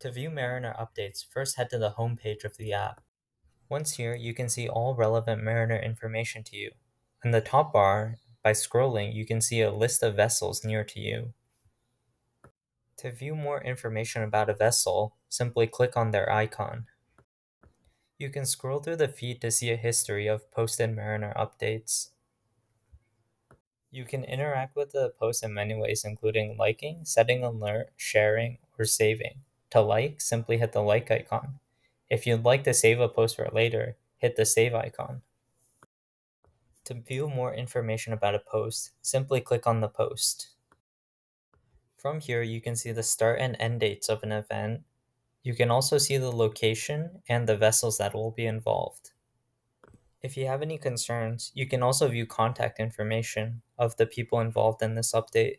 To view Mariner updates, first head to the home page of the app. Once here, you can see all relevant Mariner information to you. In the top bar, by scrolling, you can see a list of vessels near to you. To view more information about a vessel, simply click on their icon. You can scroll through the feed to see a history of posted Mariner updates. You can interact with the post in many ways, including liking, setting alert, sharing, or saving. To like, simply hit the like icon. If you'd like to save a post for later, hit the save icon. To view more information about a post, simply click on the post. From here, you can see the start and end dates of an event. You can also see the location and the vessels that will be involved. If you have any concerns, you can also view contact information of the people involved in this update.